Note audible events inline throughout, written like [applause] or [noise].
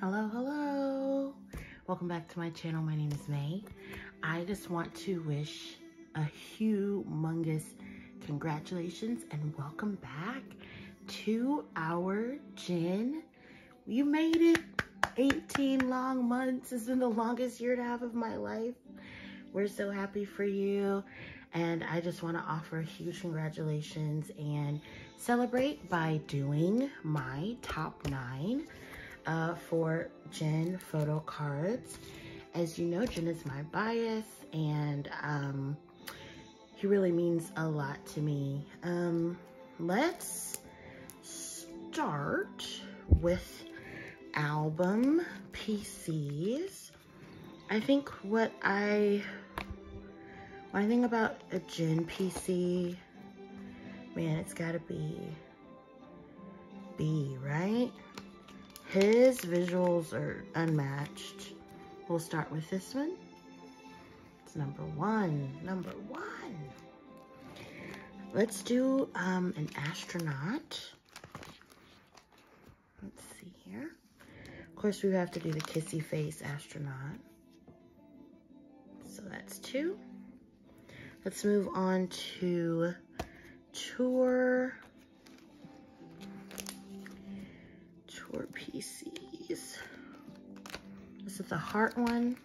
Hello, hello. Welcome back to my channel. My name is May. I just want to wish a humongous congratulations and welcome back to our Jin. You made it 18 long months. It's been the longest year and a half of my life. We're so happy for you. And I just want to offer huge congratulations and celebrate by doing my top nine uh, for Jin photo cards. As you know, Jin is my bias and um, he really means a lot to me. Um, let's start with album PCs. I think what I, when I think about a Jin PC, man, it's gotta be B, right? His visuals are unmatched. We'll start with this one. It's number one, number one. Let's do um, an astronaut. Let's see here. Of course, we have to do the kissy face astronaut. So that's two. Let's move on to tour tour PCs. This is the heart one.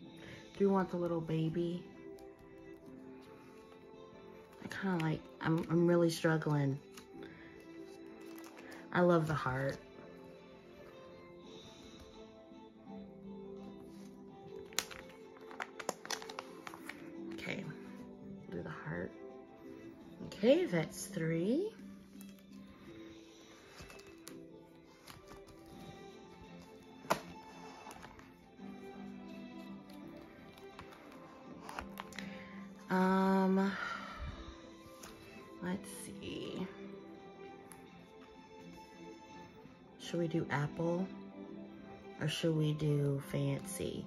Do you want the little baby? I kind of like, I'm, I'm really struggling. I love the heart. Okay, do the heart. Okay, that's three. Um, let's see. Should we do apple or should we do fancy?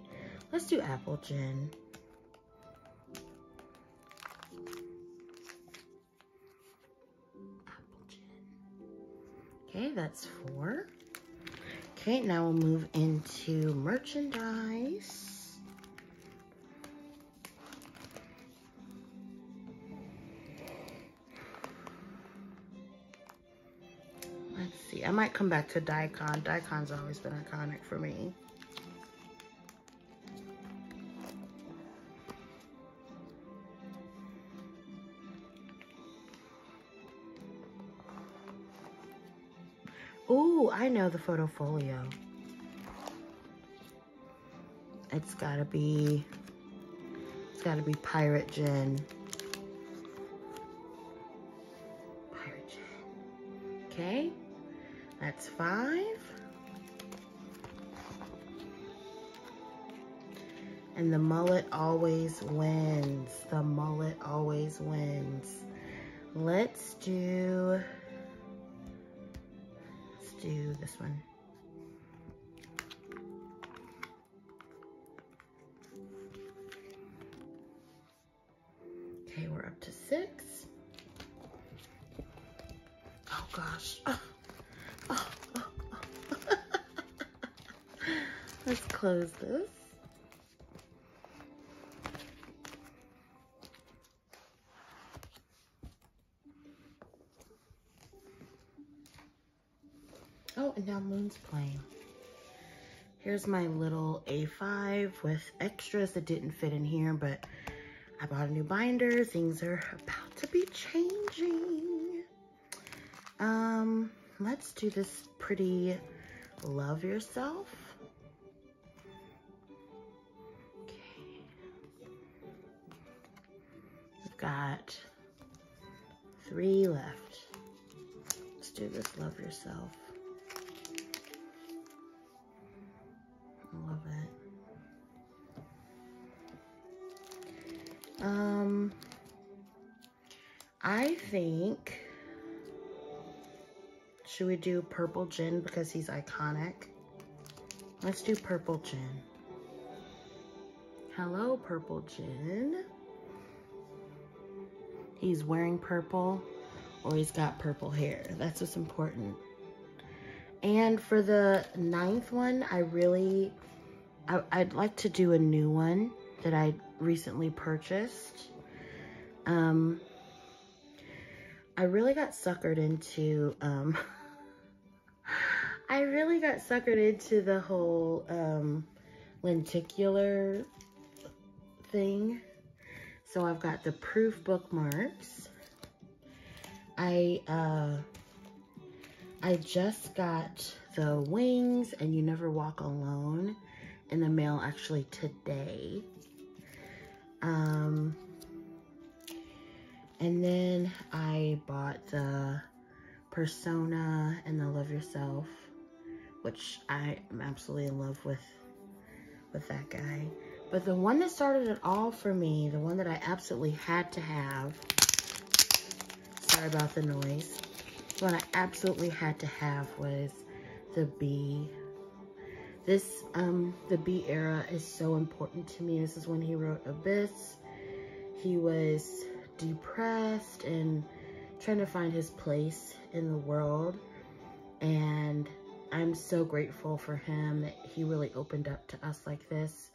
Let's do apple Jin. Apple Jin. Okay, that's four. Okay, now we'll move into merchandise. I might come back to DICON. DICON's always been iconic for me. Ooh, I know the photofolio. It's gotta be, it's gotta be Pirate. Pirate Jin. Okay. That's five. And the mullet always wins. The mullet always wins. Let's do, let's do this one. Okay, we're up to six. Oh gosh. Oh. [laughs] Let's close this. Oh, and now Moon's playing. Here's my little A5 with extras that didn't fit in here, but I bought a new binder. Things are about to be changing. Um, let's do this pretty love yourself. Got three left. Let's do this love yourself. I love it. Um, I think, should we do Purple Jin because he's iconic? Let's do Purple Jin. Hello, Purple Jin he's wearing purple or he's got purple hair. That's what's important. And for the ninth one, I really, I, I'd like to do a new one that I recently purchased. Um, I really got suckered into, um, [laughs] I really got suckered into the whole, um, lenticular thing. So I've got the proof bookmarks. I, uh, I just got the wings and you never walk alone in the mail actually today. Um, and then I bought the Persona and the Love Yourself, which I am absolutely in love with, with that guy. But the one that started it all for me, the one that I absolutely had to have, sorry about the noise, the one I absolutely had to have was the B. This, um, the B era is so important to me. This is when he wrote Abyss. He was depressed and trying to find his place in the world. And I'm so grateful for him that he really opened up to us like this.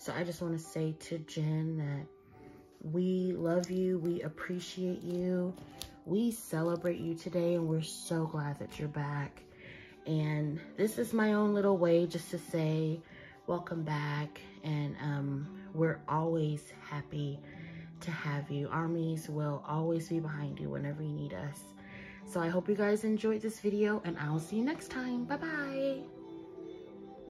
So I just want to say to Jin that we love you. We appreciate you. We celebrate you today and we're so glad that you're back. And this is my own little way just to say welcome back. And um, we're always happy to have you. Armies will always be behind you whenever you need us. So I hope you guys enjoyed this video and I'll see you next time. Bye-bye.